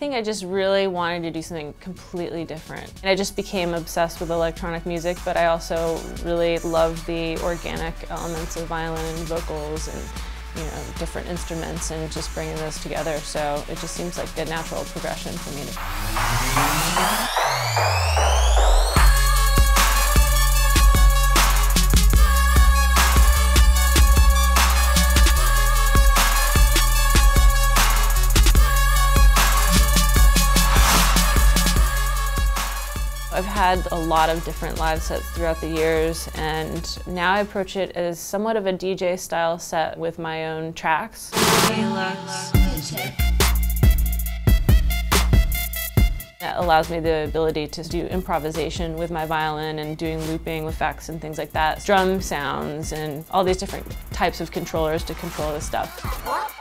think I just really wanted to do something completely different. And I just became obsessed with electronic music, but I also really loved the organic elements of violin and vocals and you know, different instruments and just bringing those together. So it just seems like a natural progression for me to. I've had a lot of different live sets throughout the years and now I approach it as somewhat of a DJ style set with my own tracks. That allows me the ability to do improvisation with my violin and doing looping effects and things like that. Drum sounds and all these different types of controllers to control this stuff.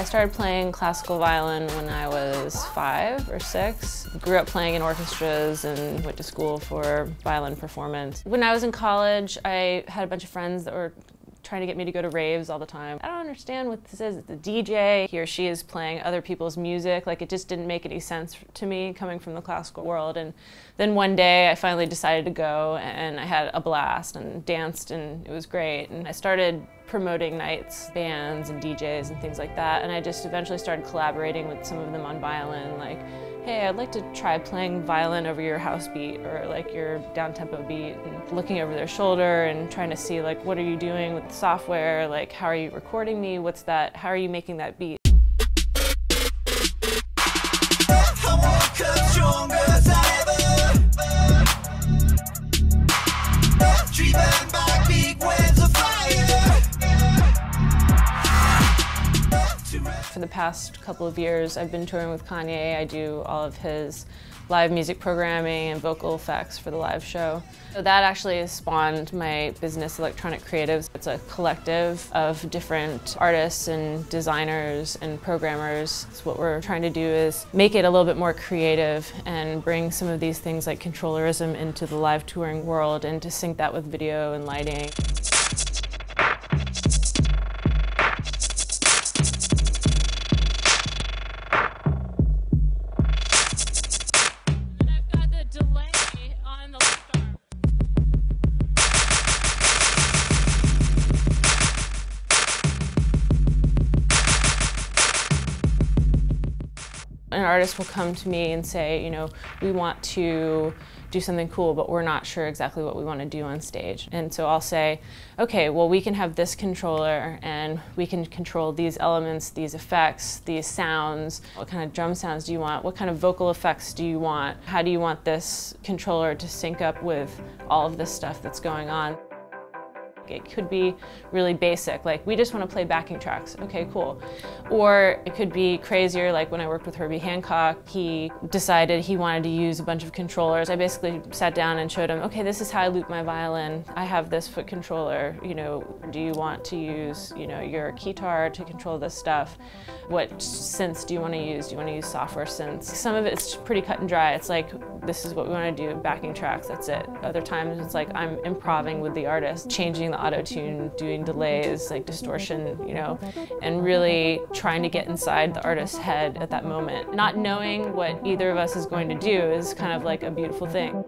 I started playing classical violin when I was five or six. Grew up playing in orchestras and went to school for violin performance. When I was in college, I had a bunch of friends that were trying to get me to go to raves all the time. I don't understand what this is. A DJ. He or she is playing other people's music. Like it just didn't make any sense to me coming from the classical world. And then one day I finally decided to go and I had a blast and danced and it was great. And I started promoting nights, bands and DJs and things like that. And I just eventually started collaborating with some of them on violin, like, hey, I'd like to try playing violin over your house beat or like your down-tempo beat and looking over their shoulder and trying to see like, what are you doing with the software? Like, how are you recording me? What's that? How are you making that beat? Past couple of years, I've been touring with Kanye. I do all of his live music programming and vocal effects for the live show. So that actually spawned my business, Electronic Creatives. It's a collective of different artists and designers and programmers. So what we're trying to do is make it a little bit more creative and bring some of these things like controllerism into the live touring world and to sync that with video and lighting. An artist will come to me and say, you know, we want to do something cool, but we're not sure exactly what we want to do on stage. And so I'll say, okay, well, we can have this controller and we can control these elements, these effects, these sounds. What kind of drum sounds do you want? What kind of vocal effects do you want? How do you want this controller to sync up with all of this stuff that's going on? It could be really basic, like we just want to play backing tracks. Okay, cool. Or it could be crazier, like when I worked with Herbie Hancock, he decided he wanted to use a bunch of controllers. I basically sat down and showed him, okay, this is how I loop my violin. I have this foot controller. You know, do you want to use, you know, your keytar to control this stuff? What synths do you want to use? Do you want to use software synths? Some of it's pretty cut and dry. It's like, this is what we want to do, backing tracks, that's it. Other times it's like I'm improving with the artist, changing the auto-tune, doing delays, like distortion, you know, and really trying to get inside the artist's head at that moment. Not knowing what either of us is going to do is kind of like a beautiful thing.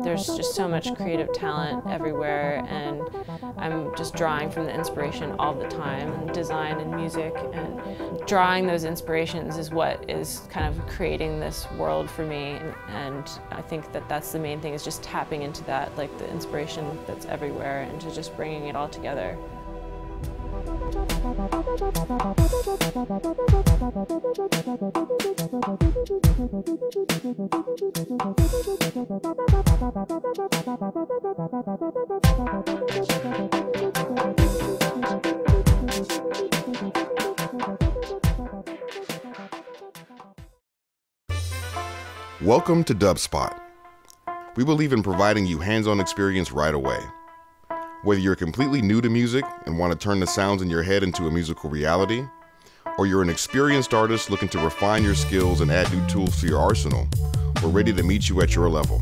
There's just so much creative talent everywhere and I'm just drawing from the inspiration all the time and design and music and drawing those inspirations is what is kind of creating this world for me and I think that that's the main thing is just tapping into that like the inspiration that's everywhere and to just bringing it all together. Welcome to DubSpot. We believe in providing you hands on experience right away. Whether you're completely new to music and want to turn the sounds in your head into a musical reality, or you're an experienced artist looking to refine your skills and add new tools to your arsenal, we're ready to meet you at your level.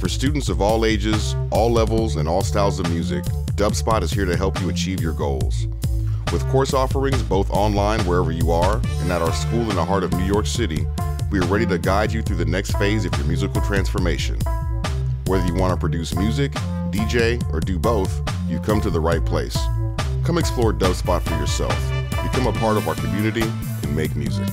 For students of all ages, all levels, and all styles of music, DubSpot is here to help you achieve your goals. With course offerings both online wherever you are and at our school in the heart of New York City, we are ready to guide you through the next phase of your musical transformation. Whether you want to produce music, DJ, or do both, you've come to the right place. Come explore DubSpot for yourself, become a part of our community, and make music.